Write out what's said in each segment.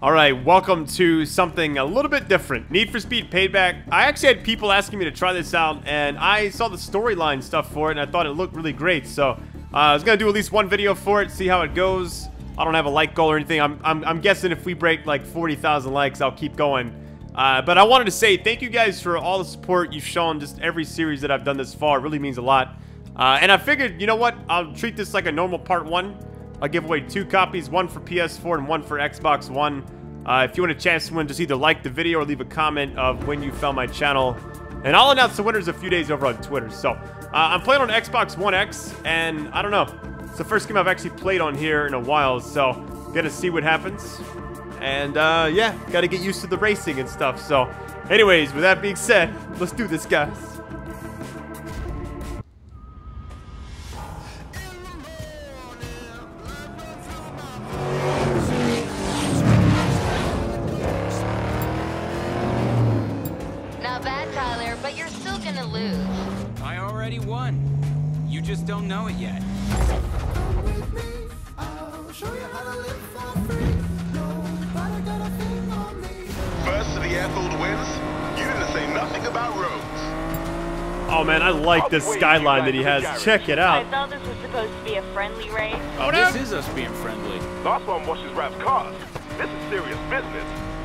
Alright, welcome to something a little bit different. Need for Speed Payback. I actually had people asking me to try this out, and I saw the storyline stuff for it, and I thought it looked really great. So, uh, I was to do at least one video for it, see how it goes. I don't have a like goal or anything. I'm, I'm, I'm guessing if we break like 40,000 likes, I'll keep going. Uh, but I wanted to say thank you guys for all the support you've shown just every series that I've done this far. It really means a lot. Uh, and I figured, you know what? I'll treat this like a normal part one. I'll give away two copies, one for PS4 and one for Xbox One. Uh, if you want a chance to win, just either like the video or leave a comment of when you found my channel. And I'll announce the winners a few days over on Twitter. So, uh, I'm playing on Xbox One X, and I don't know. It's the first game I've actually played on here in a while, so gonna see what happens. And, uh, yeah, gotta get used to the racing and stuff. So, anyways, with that being said, let's do this, guys. Already won. You just don't know it yet. First to the airfield wins. You didn't say nothing about roads. Oh man, I like this skyline that he has. Check it out. I thought this was supposed to be a friendly race. Oh, This is us being friendly. Last one washes Rav's cars. This is serious business.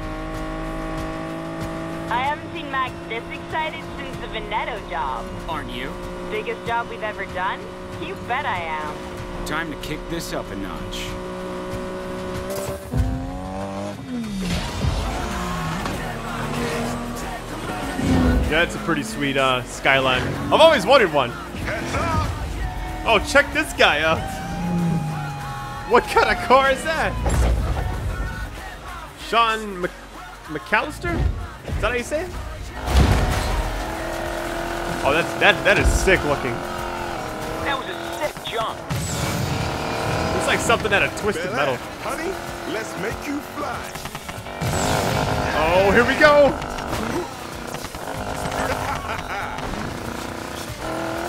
I haven't seen Max this excited since the Veneto job. Aren't you? Biggest job we've ever done? You bet I am. Time to kick this up a notch. Yeah, it's a pretty sweet uh, skyline. I've always wanted one. Heads up! Oh, check this guy out. What kind of car is that? Sean Mc McAllister? Is that how you say it? Oh, that's that that is sick looking. That was a sick jump. Looks like something out of Twisted Bel Metal. Honey, let's make you fly. Oh, here we go.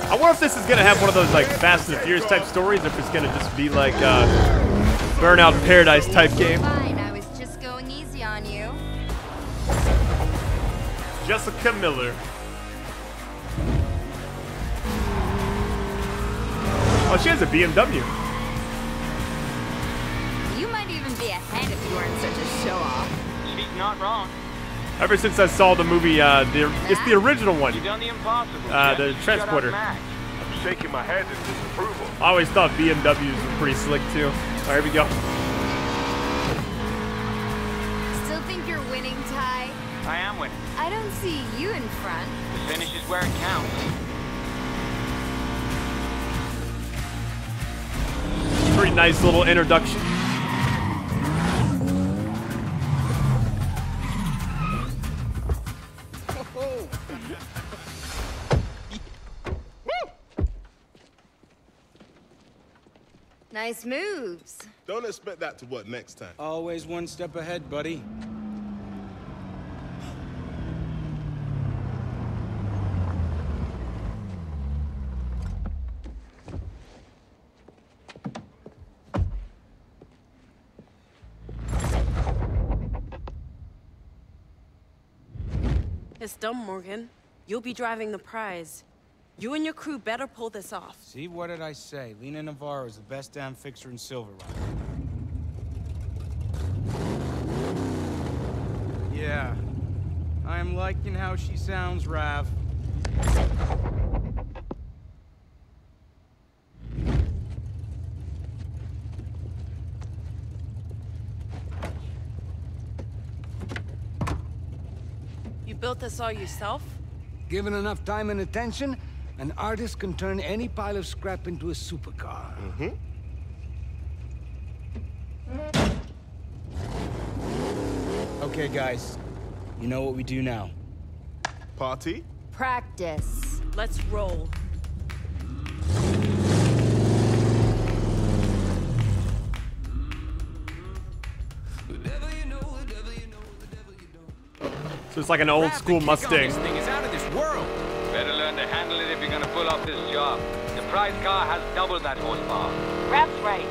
I wonder if this is gonna have one of those like Fast and Furious type stories, or if it's gonna just be like uh, Burnout Paradise type game. Jessica Miller. Oh, she has a BMW. You might even be ahead if you weren't such a show-off. She's not wrong. Ever since I saw the movie, uh, the it's the original one. You done the impossible. Uh, the transporter. I'm shaking my head in disapproval. I always thought BMWs were pretty slick too. All right, here we go. Still think you're winning, Ty? I am winning. I don't see you in front. The finish is where it counts. Pretty nice little introduction. Nice moves. Don't expect that to work next time. Always one step ahead, buddy. It's done, Morgan. You'll be driving the prize. You and your crew better pull this off. See, what did I say? Lina Navarro is the best damn fixer in Silver Rock. Yeah. I'm liking how she sounds, Rav. Built this all yourself? Given enough time and attention, an artist can turn any pile of scrap into a supercar. Mm-hmm. Okay, guys. You know what we do now. Party? Practice. Let's roll. So it's like an old school Mustang. This thing is out of this world. Better learn to handle it if you're gonna pull off this job. The prize car has double that horsepower. Rav's right.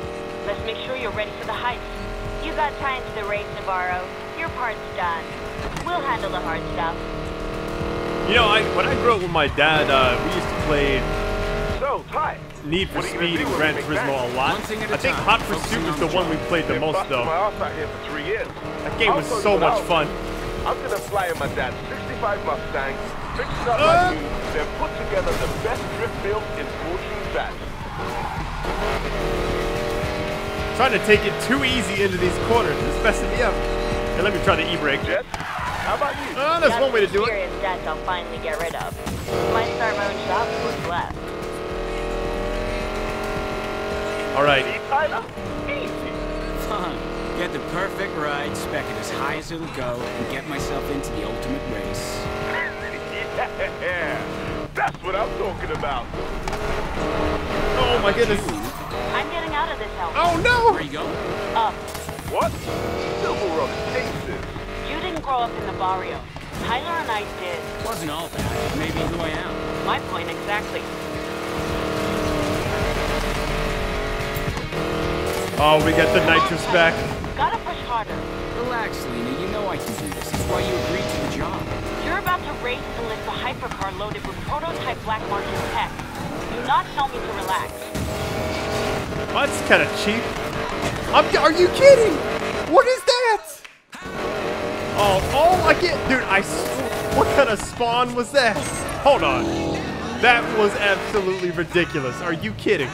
Let's make sure you're ready for the heist. You got time to the race, Navarro. Your part's done. We'll handle the hard stuff. You know, I when I grew up with my dad, uh, we used to play So, Ty. Need for What are you gonna Speed and when Gran Turismo a lot. One thing at a I think time, Hot Pursuit was the the one we played the most though. my ass out here for three years. That game I'll was so much I'll fun. Do. I'm gonna fly in my dad's 65 Mustang, fix it up Uh. like you, then put together the best drift build in Fortune Valley. Trying to take it too easy into these corners. It's messing me up. Hey, let me try the e-brake. Jet, how about you? Oh, that's one way to do it. Serious debts I'll finally get rid of. Might start my own shop with left. All right. See, Tyler? Easy. Fun. Get the perfect ride, spec it as high as it'll go, and get myself into the ultimate race. yeah, that's what I'm talking about. Oh my goodness. I'm getting out of this hell. Oh no! Where no! you going? Up. What? Silver Rock Aces. You didn't grow up in the barrio. Tyler and I did. Wasn't all bad. Maybe who I am. My point exactly. Oh, we got the nitrous back. Gotta push harder. Relax, Lina. You know I can do this. That's why you agreed to the job. You're about to race and lift a hypercar loaded with prototype black market tech. Do not tell me to relax. That's kind of cheap. I'm, are you kidding? What is that? Oh, oh, I get, dude. I, What kind of spawn was that? Hold on. That was absolutely ridiculous. Are you kidding?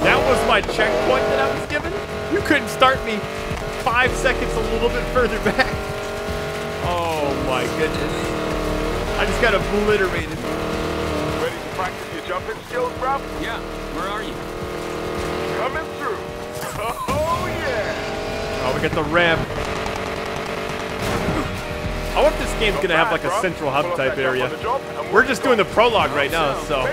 That was my checkpoint that I was given. You couldn't start me five seconds a little bit further back. Oh my goodness. I just got obliterated. Ready to practice your jumping skills, bruv? Yeah. Where are you? Coming through. Oh, yeah. Oh, we got the ramp. I wonder if this game's gonna have like a central hub type area. We're just doing the prologue right now, so.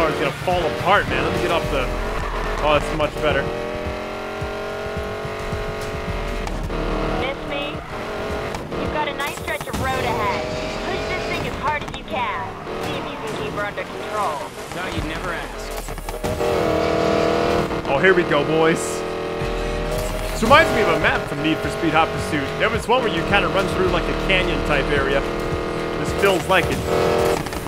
this car's gonna fall apart, man. Let me get off the. Oh, it's much better. Miss me? You've got a nice stretch of road ahead. Push this thing as hard as you can. See if you can keep her under control. Thought you'd never ask. Oh, here we go, boys. This reminds me of a map from Need for Speed Hot Pursuit. There was one where you kind of run through like a canyon type area. This feels like it.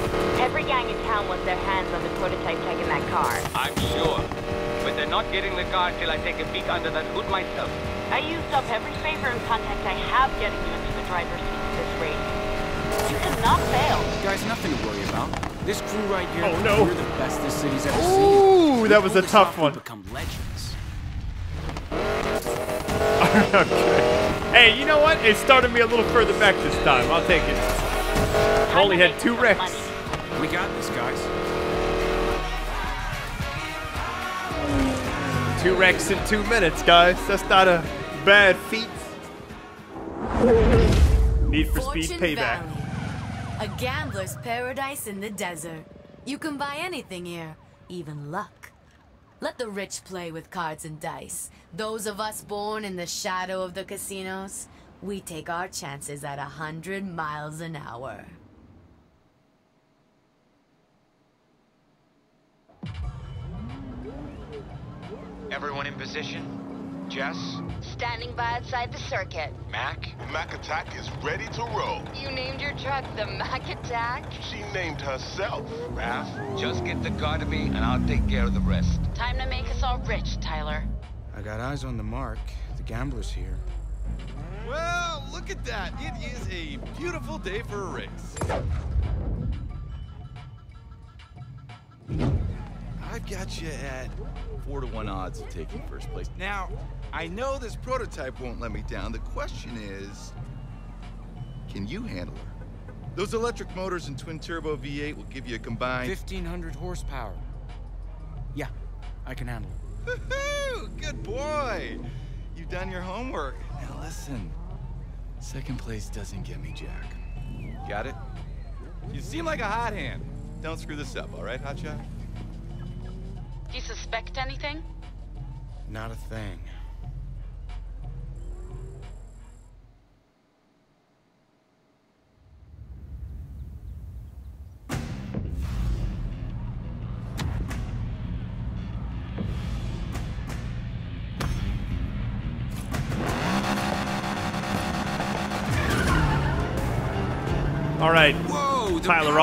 Every gang in town wants their hands on the prototype tech in that car. I'm sure. But they're not getting the car until I take a peek under that hood myself. I used up every favor and contact I have getting you into the driver's seat of this race. You cannot fail. Guys, nothing to worry about. This crew right here, Oh, no. we're the best this city's ever seen. Ooh, We that was pull a this tough off, we one. become legends. okay. Hey, you know what? It started me a little further back this time. I'll take it. Time Only to had make two some wrecks. Money. We got this, guys. Two wrecks in two minutes, guys. That's not a bad feat. Need for Speed Payback. Valley, a gambler's paradise in the desert. You can buy anything here, even luck. Let the rich play with cards and dice. Those of us born in the shadow of the casinos, we take our chances at a hundred miles an hour. Everyone in position? Jess? Standing by outside the circuit. Mac? Mac Attack is ready to roll. You named your truck the Mac Attack? She named herself. Rav, just get the car to me and I'll take care of the rest. Time to make us all rich, Tyler. I got eyes on the mark. The gambler's here. Well, look at that. It is a beautiful day for a race. I've got you at four to one odds of taking first place. Now, I know this prototype won't let me down. The question is, can you handle her? Those electric motors and twin turbo V8 will give you a combined 1500 horsepower. Yeah, I can handle it. Woohoo! Good boy! You've done your homework. Now listen. Second place doesn't get me Jack. Got it? You seem like a hot hand. Don't screw this up, all right, Hotshot? You suspect anything? Not a thing.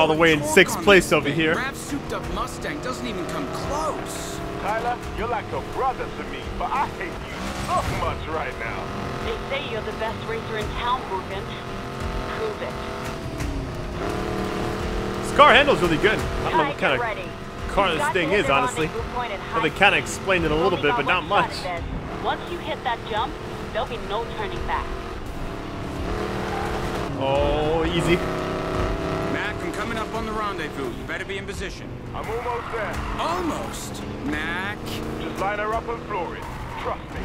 All the way in sixth place over here. Rav's souped up Mustang doesn't even come close. Tyler, you're like a brother to me, but I hate you so much right now. They say you're the best racer in town, Morgan. Prove it. This car handles really good. I don't know what kind get ready. of car this thing is, honestly. rendezvous point at Well, they kind of speed. explained it a little bit, but not much. shot at this. Once you hit that jump, there'll be no turning back. Oh, easy. Mac, I'm coming up on the rendezvous. You better be in position. I'm almost there. Almost. Mac. Just line her up and floor it. Trust me.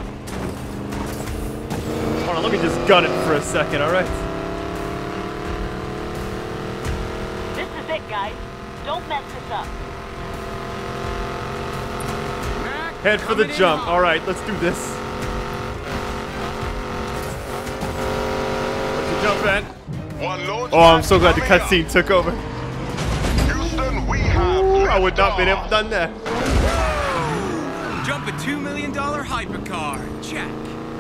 Hold on, let me just gun it for a second, all right? This is it, guys. Don't mess this up. Mac. Head for the coming in jump. All right, let's do this. Where's the jump at? One Oh, I'm so glad the cutscene took over. Houston, we have I would not been able to liftoff. done that. Jump a $2 million hypercar. Check.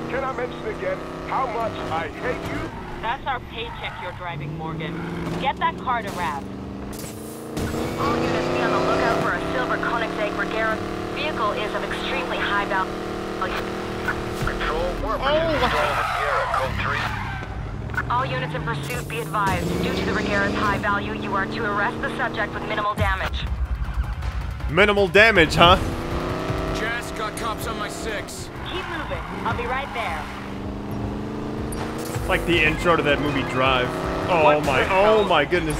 Can I mention again how much I hate you? That's our paycheck you're driving, Morgan. Get that car to Rav. All units be on the lookout for a silver Koenigsegg Regera. Vehicle is of extremely high value. Control, we're oh. All units in pursuit be advised. Due to the Regera's high value, you are to arrest the subject with minimal damage. Minimal damage, huh? Jess, got cops on my six. Keep moving. I'll be right there. It's Like the intro to that movie Drive. Oh my, oh my goodness.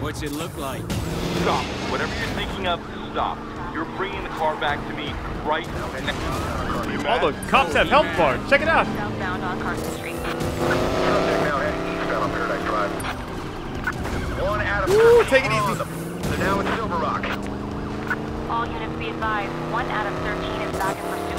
What's it look like? Stop. Whatever you're thinking of, stop. You're bringing the car back to me right now. Oh, the cops have health bar. Check it out. Southbound on Carson Street. now heading eastbound on Paradise Drive. One out of Ooh, 13 take it are on easy. them. They're now in Silver Rock. All units be advised. One out of 13 is back in pursuit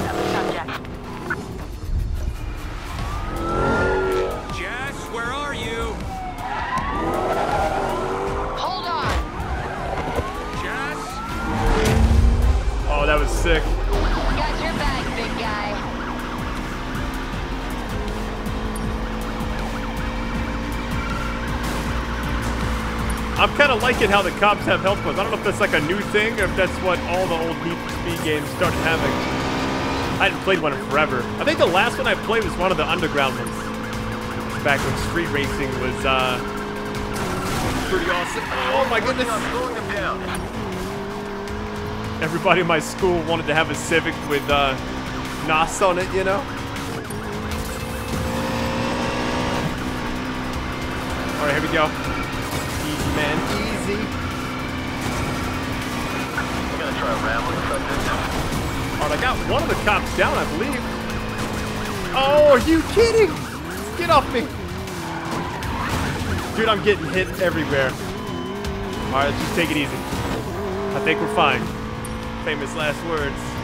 kind of liking how the cops have health bars. I don't know if that's like a new thing or if that's what all the old Need for Speed games started having. I hadn't played one in forever. I think the last one I played was one of the underground ones. Back when street racing was uh, pretty awesome. Oh my goodness. Everybody in my school wanted to have a Civic with uh, NOS on it, you know? All right, here we go. Easy, man, easy. I'm gonna try rambling subject. All right, I got one of the cops down, I believe. Oh, are you kidding? Get off me. Dude, I'm getting hit everywhere. All right, let's just take it easy. I think we're fine. Famous last words.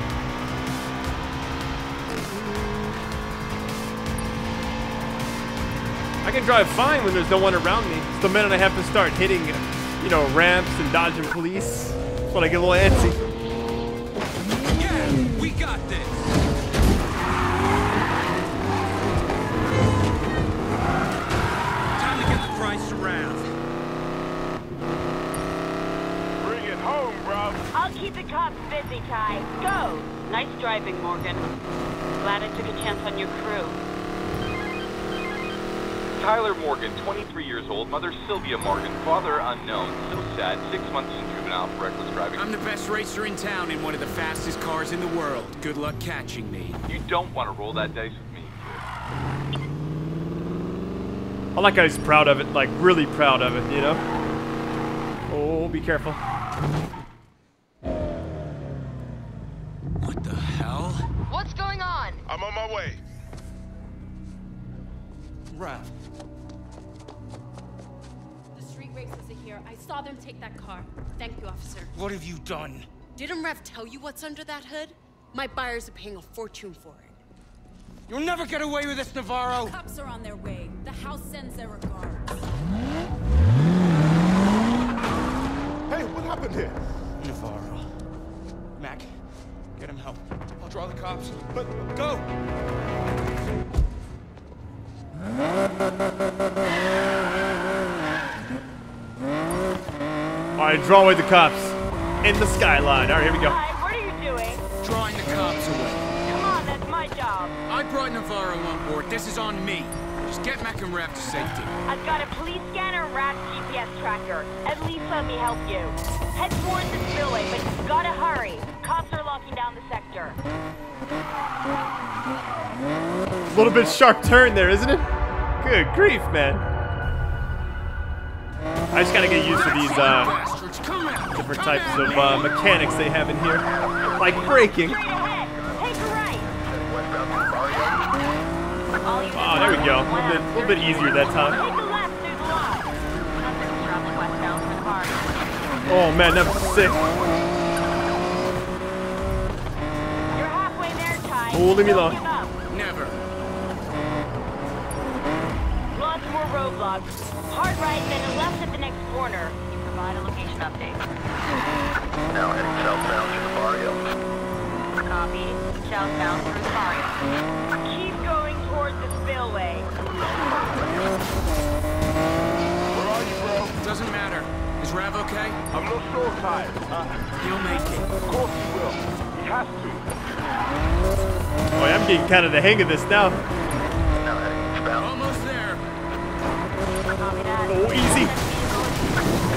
I can drive fine when there's no one around me. It's the minute I have to start hitting, you know, ramps and dodging police. That's when I get a little antsy. Yeah, we got this. Time to get the price to Rav. Bring it home, bro. I'll keep the cops busy, Ty. Go. Nice driving, Morgan. Glad I took a chance on your crew. Tyler Morgan, 23 years old, mother Sylvia Morgan, father unknown. So sad, six months in juvenile for reckless driving. I'm the best racer in town in one of the fastest cars in the world. Good luck catching me. You don't want to roll that dice with me. I like how he's proud of it, like really proud of it, you know? Oh, be careful. What the hell? What's going on? I'm on my way. Rav. I saw them take that car. Thank you, officer. What have you done? Didn't Rav tell you what's under that hood? My buyers are paying a fortune for it. You'll never get away with this, Navarro. The Cops are on their way. The house sends their regards. Hey, what happened here? Navarro. Mac, get him help. I'll draw the cops. But go! right, draw away the cops. In the skyline. All right, here we go. Hi, what are you doing? Drawing the cops away. Come on, that's my job. I brought Navarro on board. This is on me. Just get Mac and Rav to safety. I've got a police scanner and GPS tracker. At least let me help you. Head towards the spillway, but you gotta hurry. Cops are locking down the sector. A little bit sharp turn there, isn't it? Good grief, man. I just gotta get used to these uh, different types of uh, mechanics they have in here, like braking. Oh, there we go. A little bit, little bit easier that time. Oh man, that was sick. You're halfway. Oh, leave me alone. Never. More roadblocks. Hard right, then a left at the next corner. You provide a location update. Now heading southbound to the barrio. Copy. Southbound through the barrio. Keep going towards the spillway. Where are you, bro? Doesn't matter. Is Rav okay? I'm not sure, Ty. Uh, He'll make it. of course he will. He has to. Boy, I'm getting kind of the hang of this now. Now Copy that. Oh, easy.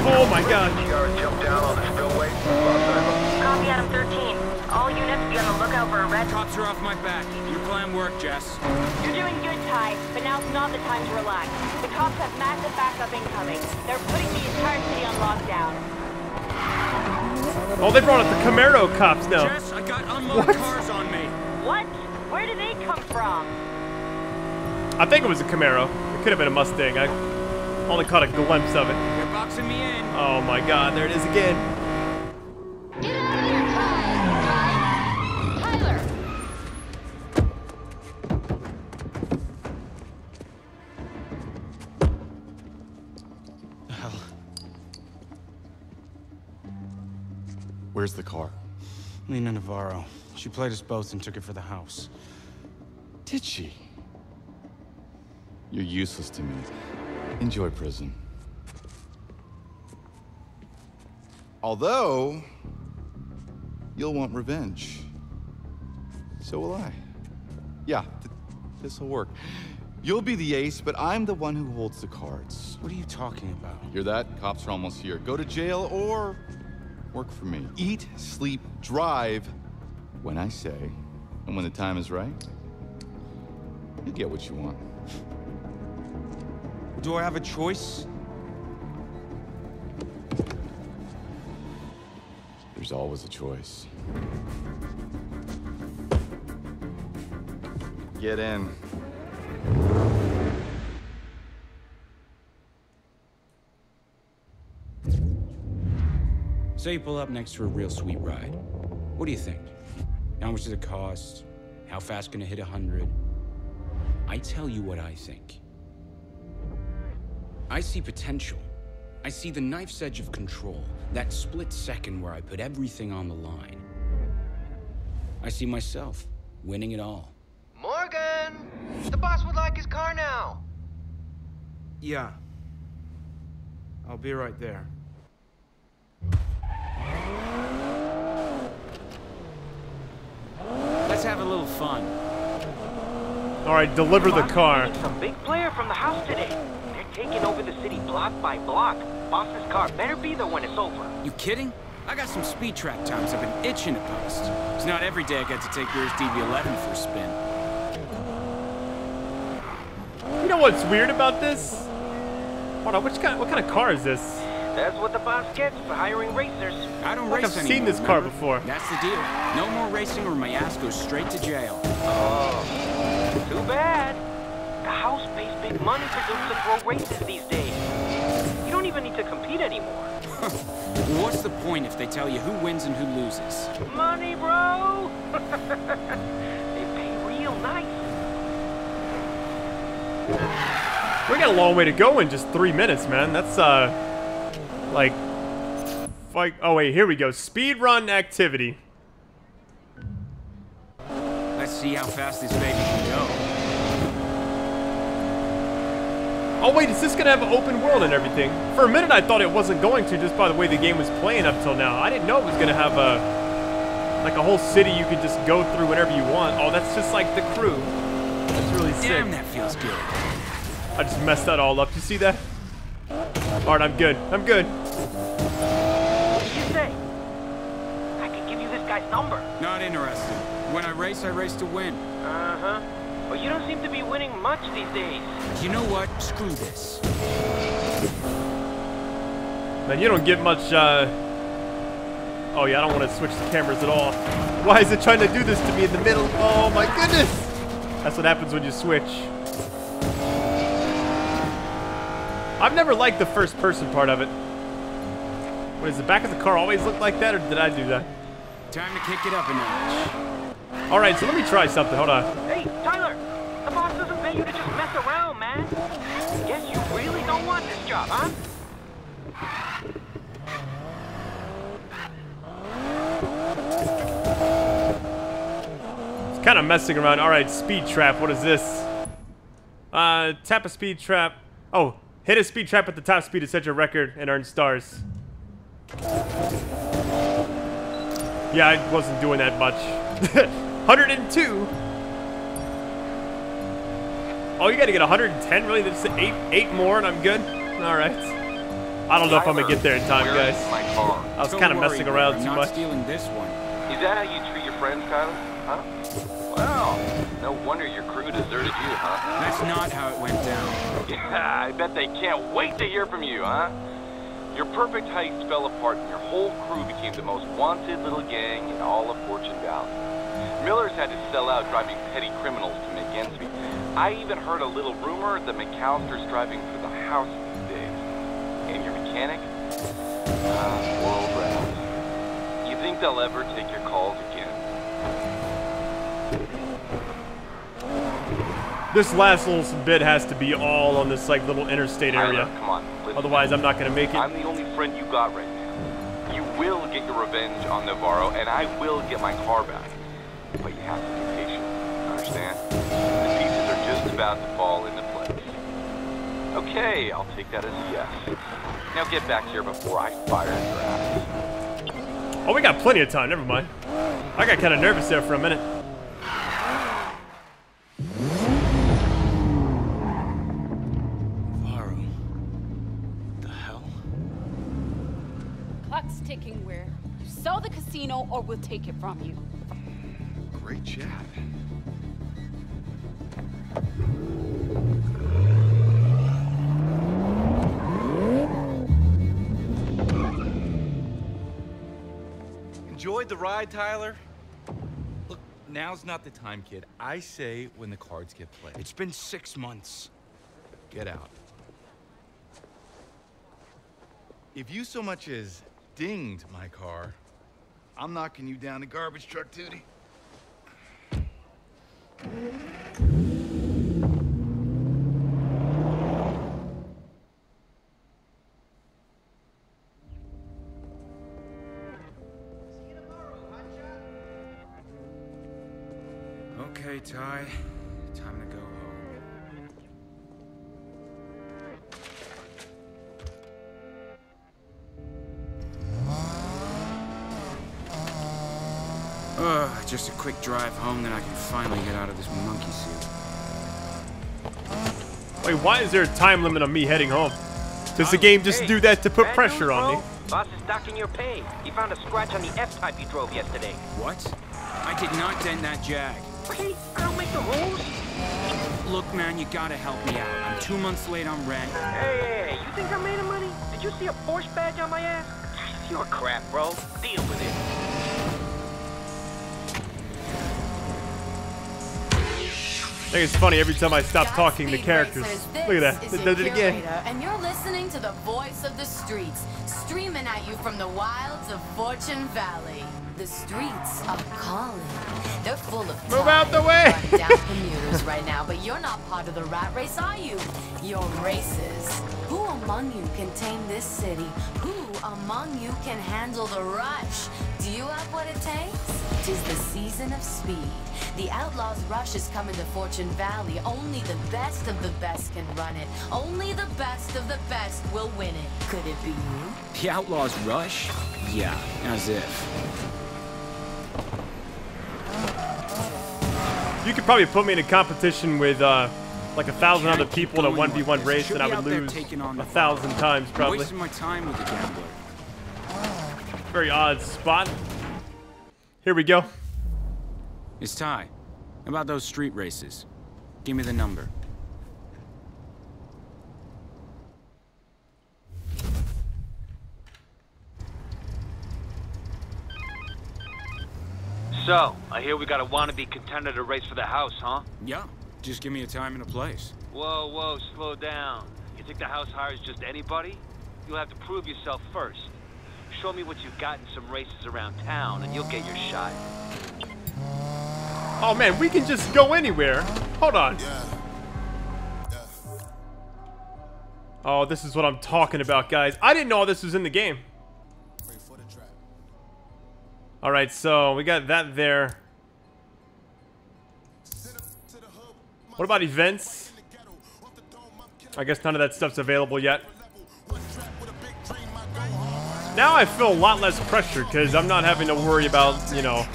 Oh my god. TR jumped down on the spillway. Copy Adam 13. All units be on the lookout for a red... Cops are off my back. Your plan worked, Jess. You're doing good, Ty, but now's not the time to relax. The cops have massive backup incoming. They're putting the entire city on lockdown. Oh, they brought up the Camaro cops now. Jess, I got unmarked What? cars on me. What? Where did they come from? I think it was a Camaro. It could have been a Mustang. I only caught a glimpse of it. They're boxing me in. Oh my god, there it is again. Get out of here, Ty! Ty! Tyler! Hell. Where's the car? Lina Navarro. She played us both and took it for the house. Did she? You're useless to me. Enjoy prison. Although, you'll want revenge. So will I. Yeah, th this'll work. You'll be the ace, but I'm the one who holds the cards. What are you talking about? Hear that? Cops are almost here. Go to jail or work for me. Eat, sleep, drive when I say, and when the time is right, you get what you want. Do I have a choice? There's always a choice. Get in. Say you pull up next to a real sweet ride. What do you think? How much does it cost? How fast can it hit 100? I tell you what I think. I see potential. I see the knife's edge of control, that split second where I put everything on the line. I see myself winning it all. Morgan! The boss would like his car now. Yeah. I'll be right there. Let's have a little fun. All right, deliver the car. Some big player from the house today. They're taking over the city block by block. Boss's car better be there when it's over. You kidding? I got some speed trap times I've been itching to post. It's not every day I get to take yours DB11 for a spin. You know what's weird about this? Hold on, which kind? What kind of car is this? That's what the boss gets for hiring racers. I don't Like race I've anymore, seen this car before. That's the deal. No more racing or my ass goes straight to jail. Oh, too bad. The house pays big money for dudes to throw races these days. You don't even need to compete anymore. What's the point if they tell you who wins and who loses? Money, bro! they pay real nice. We got a long way to go in just three minutes, man. That's uh, like, like. Oh wait, here we go. Speed run activity. Let's see how fast this baby can go. Oh wait, is this gonna have an open world and everything? For a minute I thought it wasn't going to just by the way the game was playing up till now. I didn't know it was gonna have a like a whole city you could just go through whenever you want. Oh, that's just like the crew. That's really sick. Damn, that feels good. I just messed that all up. You see that? Alright, I'm good. I'm good. What did you say? I can give you this guy's number. Not interested. When I race, I race to win. Uh-huh. But you don't seem to be winning much these days. You know what? Screw this. Man, you don't get much, uh... Oh yeah, I don't want to switch the cameras at all. Why is it trying to do this to me in the middle? Oh my goodness! That's what happens when you switch. I've never liked the first person part of it. What is the back of the car always look like that, or did I do that? Time to kick it up a notch. Alright, so let me try something. Hold on. Boss doesn't pay you to just mess around, man. Guess you really don't want this job, huh? It's kind of messing around. Alright, speed trap. What is this? Uh, tap a speed trap. Oh, hit a speed trap at the top speed to set your record and earn stars. Yeah, I wasn't doing that much. 102. Oh, you gotta get 110? Really? That's eight, eight more and I'm good? Alright. I don't know if I'm gonna get there in time, guys. my car? I was kind of messing around too not much. stealing this one. Is that how you treat your friends, Tyler? Huh? Well, no wonder your crew deserted you, huh? That's not how it went down. Yeah, I bet they can't wait to hear from you, huh? Your perfect heist fell apart and your whole crew became the most wanted little gang in all of Fortune Valley. Miller's had to sell out driving petty criminals to make ends meet. I even heard a little rumor that McAllister's driving for the house these days. And your mechanic? Ah, poor old You think they'll ever take your calls again? This last little bit has to be all on this like little interstate area. come on. Listen. Otherwise, I'm not gonna make it. I'm the only friend you got right now. You will get your revenge on Navarro, and I will get my car back. But you have to be patient. Understand? The pieces are just about to fall into place. Okay, I'll take that as a yes. Now get back here before I fire at your ass. Oh, we got plenty of time. Never mind. I got kind of nervous there for a minute. Varro. The hell? Clock's ticking where you sell the casino or we'll take it from you. Great chat. The ride, Tyler? Look, now's not the time, kid. I say when the cards get played. It's been six months. Get out. If you so much as dinged my car, I'm knocking you down the garbage truck duty. Ty. Time to go home. Ugh, just a quick drive home, then I can finally get out of this monkey suit. Wait, why is there a time limit on me heading home? Does the oh, game just do that to put Bad pressure news, on me? Boss is docking your pay. He found a scratch on the F-type you drove yesterday. What? I did not dent that Jag. I the rules. Look, man, you gotta help me out. I'm two months late on rent. Hey, hey, hey, you think I'm made of money? Did you see a Porsche badge on my ass? You're crap, bro. Deal with it. Think it's funny every time I stop talking, the characters. Look at that. They did it again. And you're listening to the voice of the streets, streaming at you from the wilds of Fortune Valley. The streets are calling. They're full of Move out the way. down commuters right now, but you're not part of the rat race, are you? You're racist. Who among you can tame this city? Who among you can handle the rush? Do you have what it takes? Tis the season of speed. The Outlaws Rush is coming to Fortune Valley. Only the best of the best can run it. Only the best of the best will win it. Could it be you? The Outlaws Rush? Yeah, as if. You could probably put me in a competition with uh, like a thousand other people in a 1v1 like this. race Should and I be would out there lose taking on a the thousand times I'm probably. wasting my time with the gambler. Very odd spot. Here we go. It's Ty. About those street races. Give me the number. So, I hear we got a wannabe contender to race for the house, huh? Yeah. Just give me a time and a place. Whoa, whoa, slow down. You think the house hires just anybody? You'll have to prove yourself first. Show me what you've got in some races around town, and you'll get your shot. Oh man, we can just go anywhere. Hold on. Oh, this is what I'm talking about, guys. I didn't know all this was in the game. Alright, so we got that there. What about events? I guess none of that stuff's available yet. Now I feel a lot less pressure because I'm not having to worry about, you know,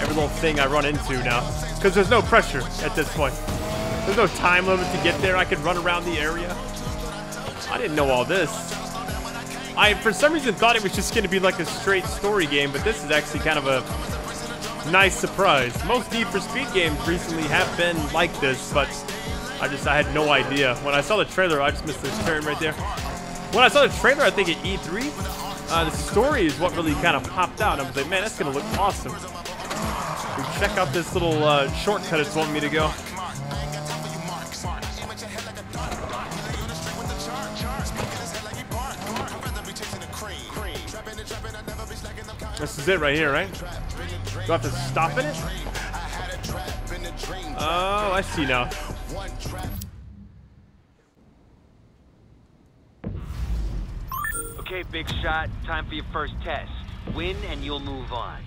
every little thing I run into now. Because there's no pressure at this point. There's no time limit to get there. I can run around the area. I didn't know all this. I, for some reason, thought it was just going to be like a straight story game, but this is actually kind of a nice surprise. Most Need for Speed games recently have been like this, but I just, I had no idea. When I saw the trailer, I just missed this turn right there. When I saw the trailer, I think at E3, uh, the story is what really kind of popped out. I was like, man, that's going to look awesome. We check out this little uh, shortcut it's wanting me to go. This is it right here, right? Do I have to stop in it? Oh, I see now. Okay, big shot. Time for your first test. Win and you'll move on.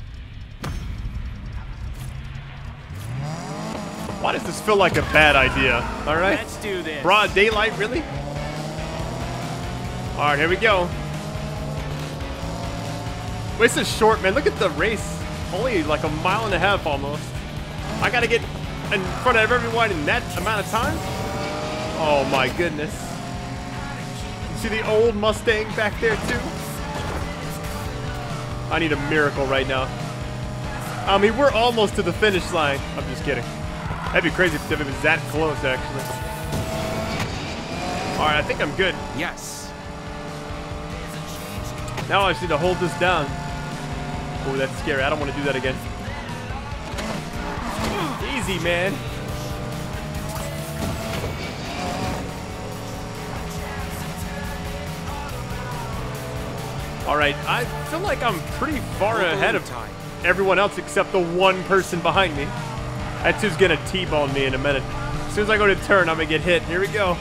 Why does this feel like a bad idea? All right. Let's do this. Broad daylight, really? All right, here we go. Wait, this is short, man. Look at the race. Only like a mile and a half almost. I gotta get in front of everyone in that amount of time? Oh my goodness. See the old Mustang back there too? I need a miracle right now. I mean, we're almost to the finish line. I'm just kidding. That'd be crazy if it was that close, actually. All right, I think I'm good. Yes. Now I just need to hold this down. Oh, that's scary. I don't want to do that again. Easy, man. All right, I feel like I'm pretty far ahead of time. everyone else except the one person behind me. That's who's gonna T-bone me in a minute. As soon as I go to turn, I'm gonna get hit. Here we go.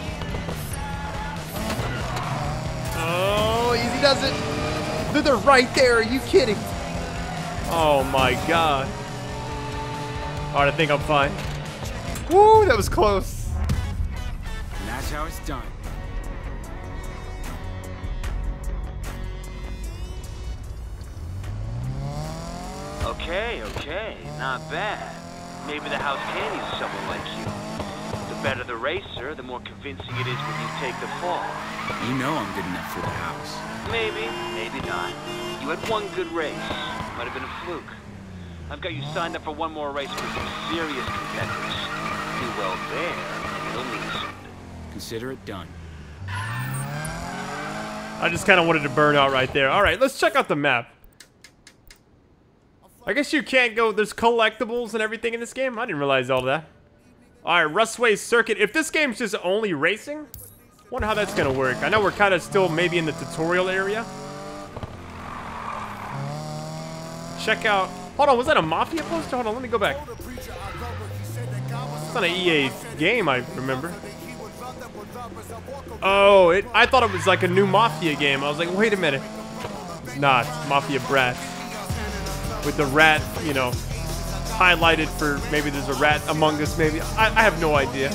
Oh, easy does it. They're, they're right there. Are you kidding? Oh my god. All right, I think I'm fine. Woo, that was close. And that's how it's done. Okay, okay, not bad. Maybe the house can use someone like you. The better the racer, the more convincing it is when you take the fall. You know I'm good enough for the house. Maybe, maybe not. You had one good race. Might have been a fluke. I've got you signed up for one more race with some serious contenders. Do well there, and it'll mean something. Consider it done. I just kind of wanted to burn out right there. All right, let's check out the map. I guess you can't go. There's collectibles and everything in this game. I didn't realize all that. All right, Rustway Circuit. If this game's just only racing, wonder how that's gonna work. I know we're kind of still maybe in the tutorial area. Check out. Hold on, was that a Mafia poster? Hold on, let me go back. It's not an EA game, I remember. Oh, it, I thought it was like a new Mafia game. I was like, wait a minute. It's not. Mafia Brat. with the rat, you know, highlighted for maybe there's a rat among us. Maybe I, I have no idea.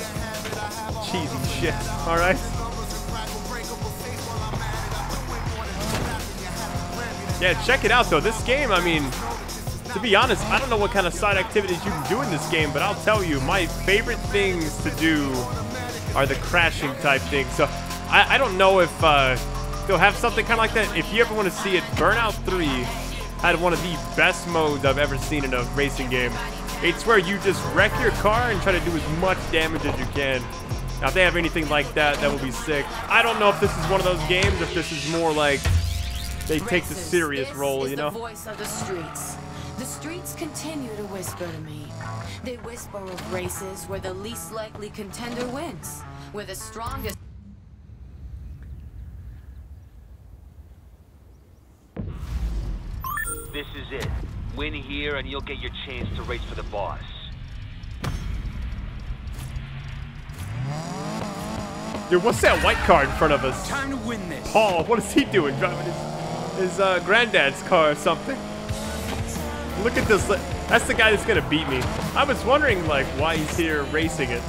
Cheesy shit. All Yeah, check it out though. This game, I mean, to be honest, I don't know what kind of side activities you can do in this game, but I'll tell you, my favorite things to do are the crashing type things. So I, I don't know if uh, they'll have something kind of like that. If you ever want to see it, Burnout 3 had one of the best modes I've ever seen in a racing game. It's where you just wreck your car and try to do as much damage as you can. Now, if they have anything like that, that would be sick. I don't know if this is one of those games, if this is more like they take the serious role, you know? The voice of the streets. The streets continue to whisper to me. They whisper of races where the least likely contender wins, where the strongest. This is it. Win here and you'll get your chance to race for the boss. Dude, what's that white car in front of us? Time to win this. Paul, what is he doing? Driving his, his uh, granddad's car or something? Look at this. That's the guy that's gonna beat me. I was wondering, like, why he's here racing it.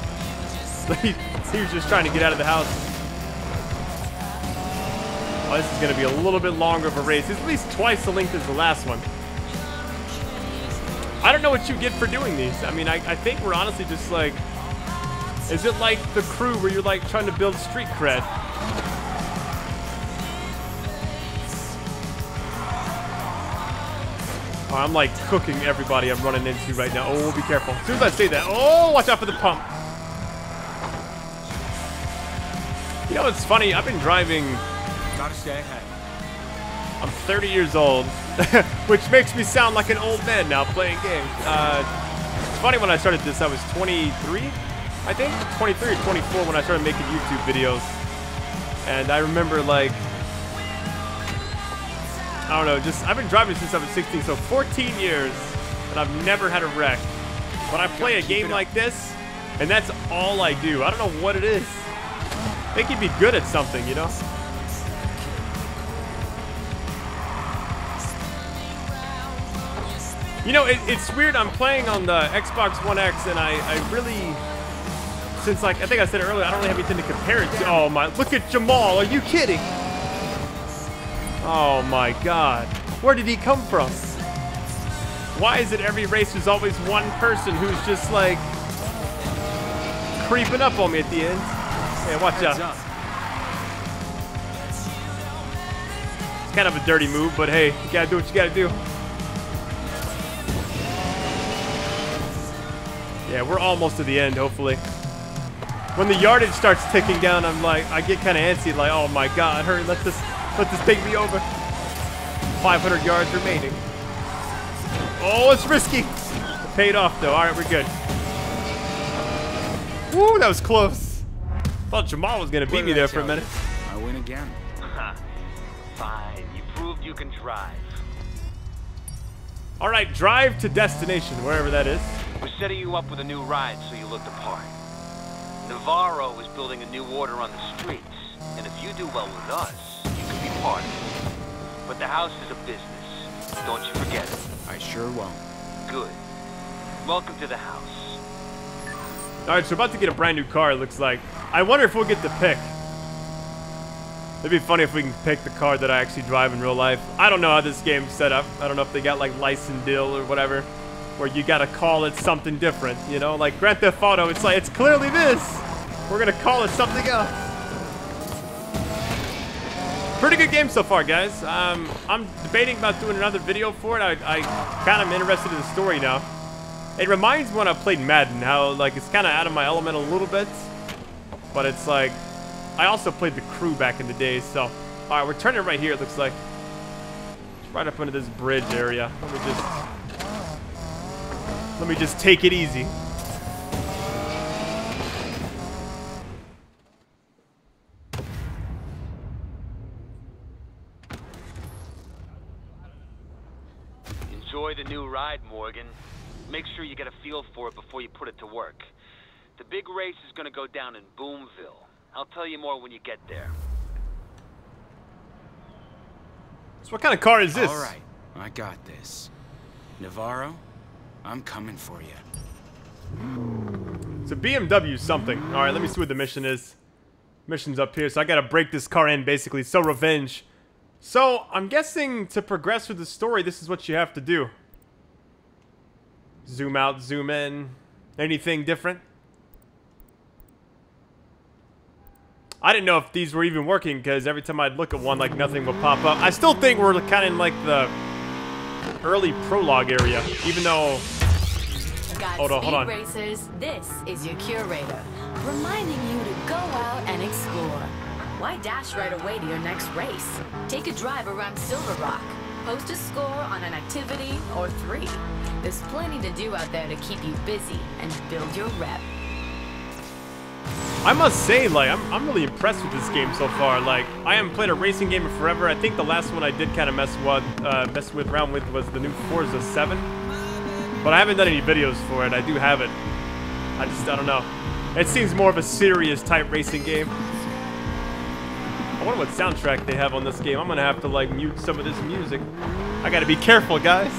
he was just trying to get out of the house. Oh, this is gonna be a little bit longer of a race. It's at least twice the length as the last one. I don't know what you get for doing these. I mean, I, I think we're honestly just like... Is it like the crew where you're like trying to build street cred? Oh, I'm like cooking everybody I'm running into right now. Oh, be careful. As soon as I say that, oh, watch out for the pump. You know what's funny? I've been driving. Gotta stay ahead. I'm 30 years old, which makes me sound like an old man now playing games. Uh, it's funny when I started this, I was 23, I think, 23 or 24 when I started making YouTube videos. And I remember like I don't know, just, I've been driving since I was 16, so 14 years, and I've never had a wreck. But I play a game like this, and that's all I do. I don't know what it is. Think you'd be good at something, you know? You know, it, it's weird, I'm playing on the Xbox One X, and I, I really, since like, I think I said it earlier, I don't really have anything to compare it to. Oh my, look at Jamal, are you kidding? Oh my god. Where did he come from? Why is it every race there's always one person who's just like creeping up on me at the end? Yeah, watch out. It's kind of a dirty move, but hey, you gotta do what you gotta do. Yeah, we're almost to the end, hopefully. When the yardage starts ticking down, I'm like, I get kind of antsy, like, oh my god, hurry, let this, let this take me over. 500 yards remaining. Oh, it's risky. It paid off, though. All right, we're good. Woo, that was close. Thought Jamal was going to beat me there for a minute. I win again. Uh-huh. Fine. You proved you can drive. All right, drive to destination, wherever that is. We're setting you up with a new ride so you look the part. Navarro is building a new order on the streets, and if you do well with us, you can be part of it. But the house is a business. Don't you forget it. I sure won't. Good. Welcome to the house. All right, so about to get a brand new car, it looks like. I wonder if we'll get to pick. It'd be funny if we can pick the car that I actually drive in real life. I don't know how this game's set up. I don't know if they got like license deal or whatever, where you gotta call it something different, you know? Like Grand Theft Auto, it's like, it's clearly this. We're gonna call it something else. Pretty good game so far, guys. Um, I'm debating about doing another video for it. I, I kind of am interested in the story now. It reminds me when I played Madden, how like it's kind of out of my element a little bit. But it's like, I also played the crew back in the day, so. All right, we're turning right here, it looks like. Right up under this bridge area. Let me just, let me just take it easy. Enjoy the new ride, Morgan. Make sure you get a feel for it before you put it to work. The big race is gonna go down in Boomville. I'll tell you more when you get there. So what kind of car is this? All right, I got this. Navarro, I'm coming for you. It's a BMW something. All right, let me see what the mission is. Mission's up here, so I gotta break this car in, basically. So revenge. So, I'm guessing to progress with the story, this is what you have to do. Zoom out, zoom in. Anything different? I didn't know if these were even working, because every time I'd look at one, like, nothing would pop up. I still think we're kind of in, like, the early prologue area, even though... Hold on, hold on. Racers, this is your curator, reminding you to go out and explore. Why dash right away to your next race? Take a drive around Silver Rock. Post a score on an activity or three. There's plenty to do out there to keep you busy and build your rep. I must say, like, I'm, I'm really impressed with this game so far. Like, I haven't played a racing game in forever. I think the last one I did kind of mess with, uh, mess with around with was the new Forza 7. But I haven't done any videos for it. I do have it. I just, I don't know. It seems more of a serious type racing game. Wonder what soundtrack they have on this game. I'm gonna have to, like, mute some of this music. I gotta be careful, guys.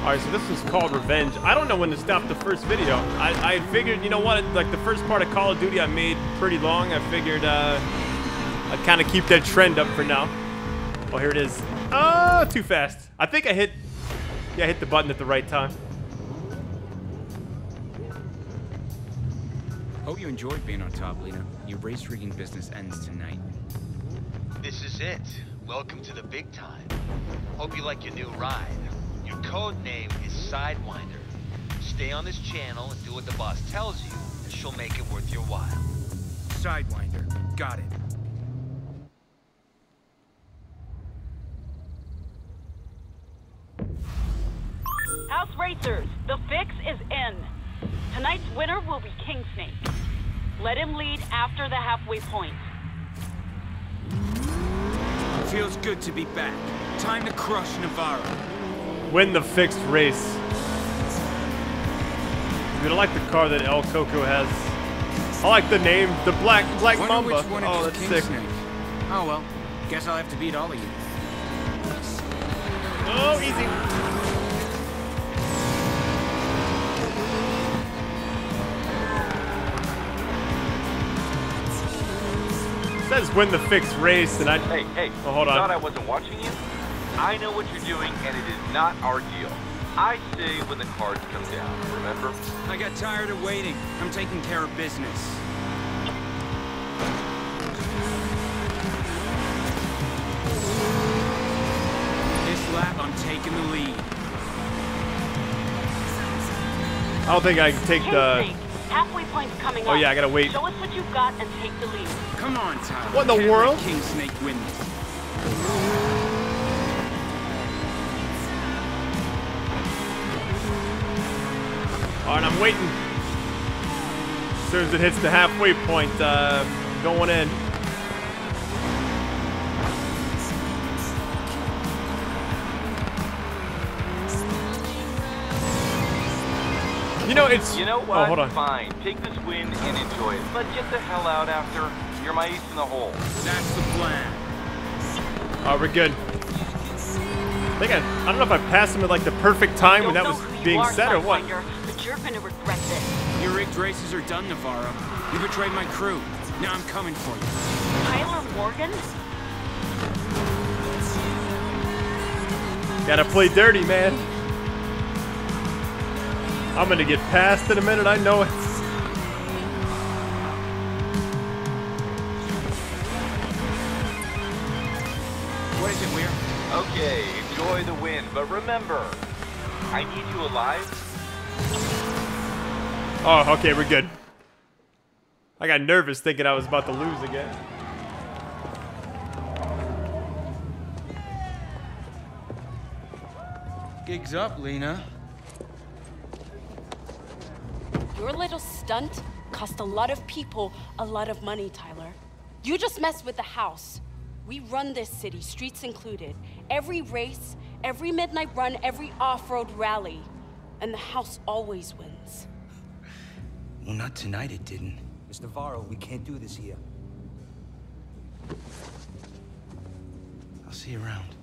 Alright, so this is called Revenge. I don't know when to stop the first video. I, I figured, you know what, like the first part of Call of Duty I made pretty long. I figured uh, I'd kind of keep that trend up for now. Oh, here it is. Oh, too fast. I think I hit, yeah, I hit the button at the right time. Hope you enjoyed being on top, Lina. Your race rigging business ends tonight. This is it. Welcome to the big time. Hope you like your new ride. Your code name is Sidewinder. Stay on this channel and do what the boss tells you, and she'll make it worth your while. Sidewinder. Got it. House Racers, the fix is in. Tonight's winner will be King Snake. Let him lead after the halfway point. Feels good to be back. Time to crush Navarro. Win the fixed race. Dude, I like the car that El Coco has. I like the name, the Black Black Wonder Mamba. which one Oh, that's King sick. Snake. Oh well. Guess I'll have to beat all of you. Oh, easy. Says win the fixed race, and I. Hey, hey. Oh, hold on. Thought I wasn't watching you? I know what you're doing, and it is not our deal. I say when the cards come down, remember? I got tired of waiting. I'm taking care of business. This lap, I'm taking the lead. I don't think I can take King the. Snake, halfway point's coming Oh, up. Oh yeah, I gotta wait. Show us what you've got and take the lead. Come on, Tyler. What in the Can't world? King Snake win. Alright, I'm waiting. As soon as it hits the halfway point, uh, going in. You know, it's. You know oh, what? Oh, hold on. Fine. Take this win and enjoy it. But get the hell out after. You're my ace in the hole. That's the plan. Oh, we're good. I think I, I don't know if I passed him at like the perfect time when that was know who you being are, said or what. Sidewinder, But you're gonna regret this. Your rigged races are done, Navarro. You betrayed my crew. Now I'm coming for you. Tyler Morgan? Gotta play dirty, man. I'm gonna get past in a minute, I know it. What is it, Weir? Okay, enjoy the win. But remember, I need you alive. Oh, okay, we're good. I got nervous thinking I was about to lose again. Gigs up, Lina. Your little stunt cost a lot of people a lot of money, Tyler. You just messed with the house. We run this city, streets included. Every race, every midnight run, every off-road rally. And the house always wins. Well, not tonight it didn't. Mr. Navarro, we can't do this here. I'll see you around.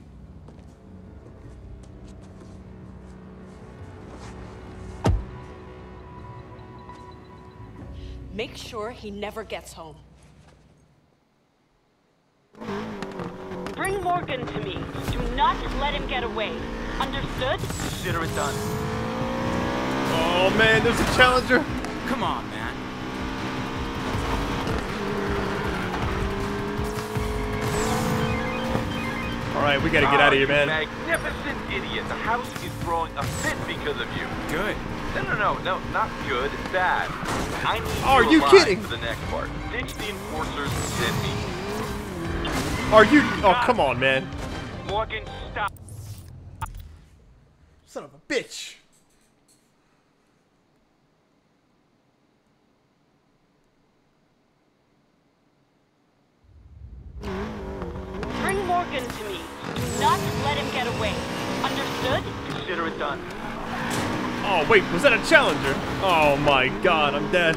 Make sure he never gets home. Bring Morgan to me. Do not let him get away. Understood? Consider it done. Oh man, there's a challenger. Come on, man. All right, we gotta get out of here, man. Magnificent idiot. The house is throwing a fit because of you. Good. No, no, no, no, not good. Bad. I need are you kidding? For the next part. Ditch the enforcers and send me. Are you? Oh, come on, man. Morgan, stop. Son of a bitch. Bring Morgan to me. Do not let him get away. Understood? Consider it done. Oh wait, was that a challenger? Oh my god, I'm dead.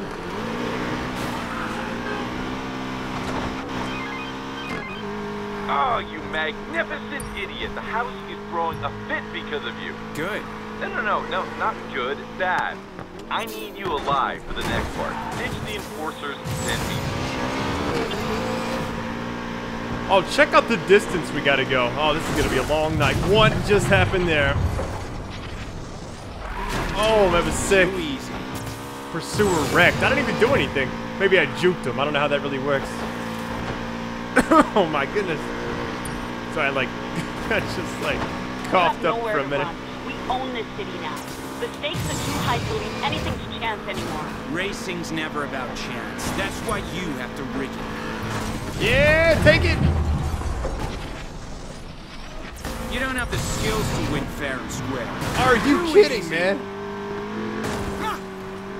Oh, you magnificent idiot. The house is throwing a fit because of you. Good. No, no, no, no, not good. Bad. I need you alive for the next part. Ditch the enforcers and send me. Oh, check out the distance we gotta go. Oh, this is gonna be a long night. What just happened there? Oh, that was sick. Too easy. Pursuer wrecked. I didn't even do anything. Maybe I juked him. I don't know how that really works. oh my goodness. So I like, I just like coughed You have up nowhere for a to minute. run. We own this city now. The stakes are too high to leave anything to chance anymore. Racing's never about chance. That's why you have to rig it. Yeah, take it. You don't have the skills to win fair and square. Are you Too kidding, easy. man? Ah,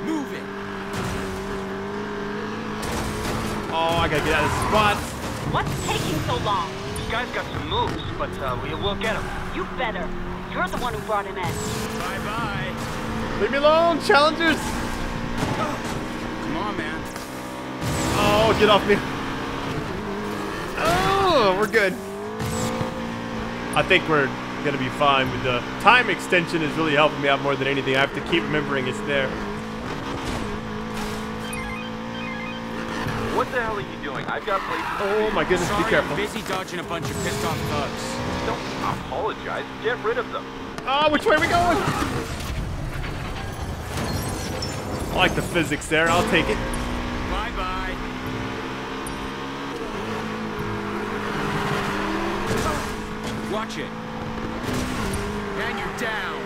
Move it. Oh, I gotta get out of this spot. What's taking so long? This guy's got some moves, but uh, we will get him. You better. You're the one who brought him in. Bye bye. Leave me alone, challengers. Come on, man. Oh, get off me. Oh, we're good. I think we're gonna be fine with the time extension is really helping me out more than anything. I have to keep remembering it's there. What the hell are you doing? I've got places. Oh my goodness, Sorry, be careful. I'm busy dodging a bunch of pissed off thugs. Don't apologize. Get rid of them. Oh, which way are we going? I like the physics there. I'll take it. Bye bye. Watch it. And you're down.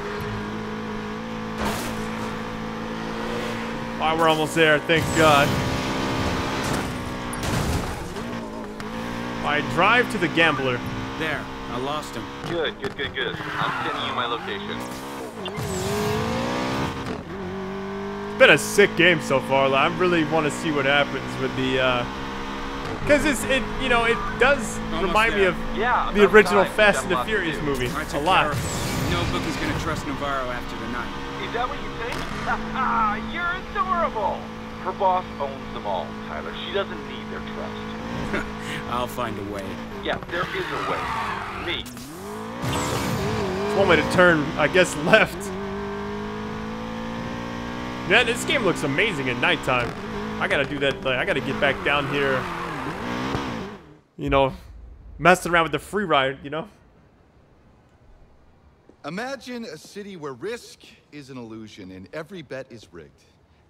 All right, we're almost there. Thank God. All right, drive to the gambler. There, I lost him. Good, good, good, good. I'm sending you my location. It's been a sick game so far. I really want to see what happens with the, uh, because it's it you know it does Almost remind me of Yeah, the original time. Fast and the Furious do. movie I a took lot. care of it. No book is gonna trust Navarro after tonight. Is that what you think? Ah, you're adorable. Her boss owns them all, Tyler. She doesn't need their trust. I'll find a way. Yeah, there is a way. Me. It's one way to turn, I guess, left. Yeah, this game looks amazing at nighttime. I gotta do that. Like, I gotta get back down here. You know, messing around with the free ride. You know. Imagine a city where risk is an illusion and every bet is rigged.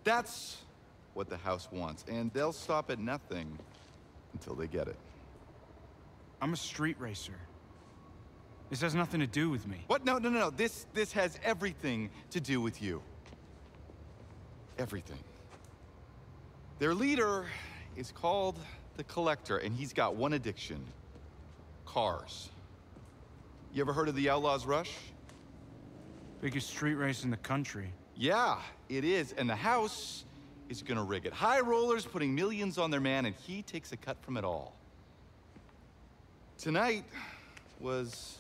That's what the House wants, and they'll stop at nothing until they get it. I'm a street racer. This has nothing to do with me. What? No, no, no, no. This, this has everything to do with you. Everything. Their leader is called the Collector, and he's got one addiction. Cars. You ever heard of the Outlaws Rush? Biggest street race in the country. Yeah, it is. And the house is gonna rig it. High rollers putting millions on their man, and he takes a cut from it all. Tonight was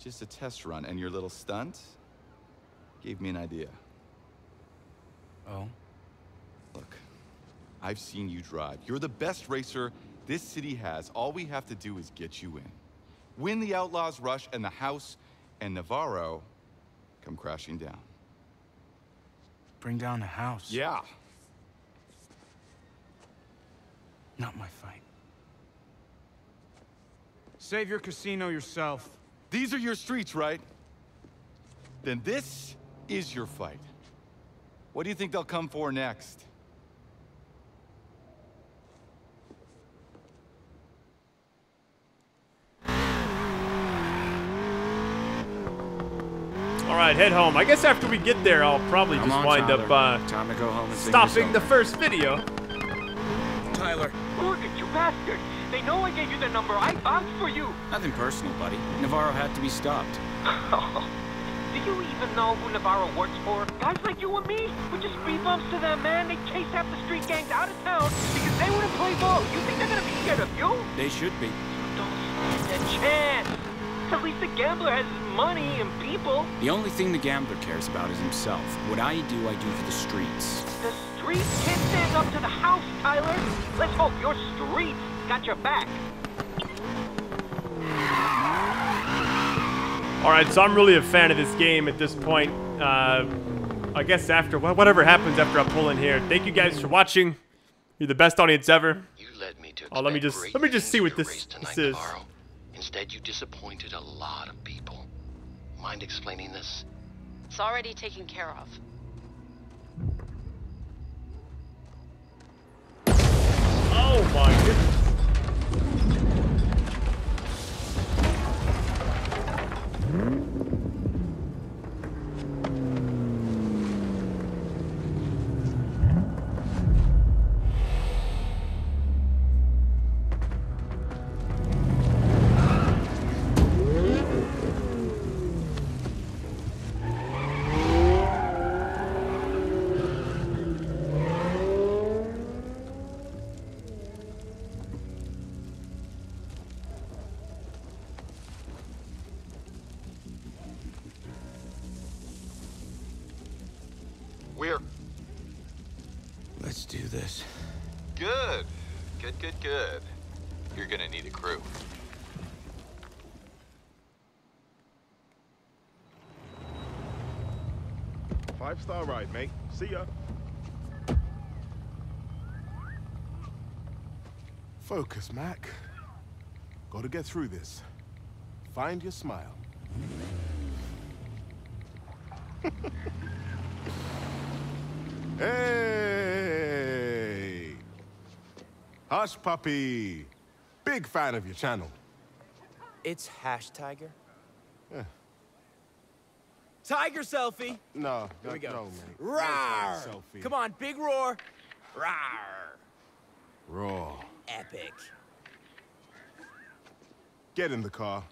just a test run, and your little stunt gave me an idea. Oh? Look, I've seen you drive. You're the best racer this city has. All we have to do is get you in. Win the Outlaws Rush, and the house and Navarro come crashing down. Bring down the house. Yeah. Not my fight. Save your casino yourself. These are your streets, right? Then this is your fight. What do you think they'll come for next? All right, head home. I guess after we get there, I'll probably Come just on, wind Tyler. up uh, Time to go home and stopping the first video. Tyler. Morgan, you bastard! They know I gave you the number. I vouched for you. Nothing personal, buddy. Navarro had to be stopped. Do you even know who Navarro works for? Guys like you and me, we're just speed bumps to them, man. They chase half the street gangs out of town because they wouldn't play ball. You think they're gonna be scared of you? They should be. Don't stand a chance. At least the gambler has money and people. The only thing the gambler cares about is himself. What I do, I do for the streets. The streets can't stand up to the house, Tyler. Let's hope your streets got your back. All right, so I'm really a fan of this game at this point. Uh, I guess after whatever happens after I pull in here. Thank you guys for watching. You're the best audience ever. You led me to Oh, let me just let me just see what this race this is. Navarro. Instead, you disappointed a lot of people. Mind explaining this? It's already taken care of. Oh my goodness. We're Good, good, good. You're gonna need a crew. Five star ride, mate. See ya. Focus, Mac. Gotta get through this. Find your smile. hey! Hush, puppy. Big fan of your channel. It's Hash Tiger. Yeah. Tiger selfie. No, Here no, we go. no. Roar! Selfie. Come on, big roar. Roar! Raw. Epic. Get in the car.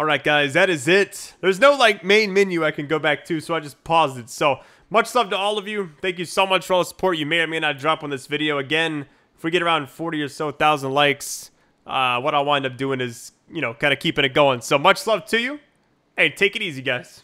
All right, guys, that is it. There's no like main menu I can go back to, so I just paused it. So much love to all of you. Thank you so much for all the support you may or may not drop on this video. Again, if we get around 40 or so thousand likes, uh, what I'll wind up doing is, you know, kind of keeping it going. So much love to you. Hey, take it easy, guys.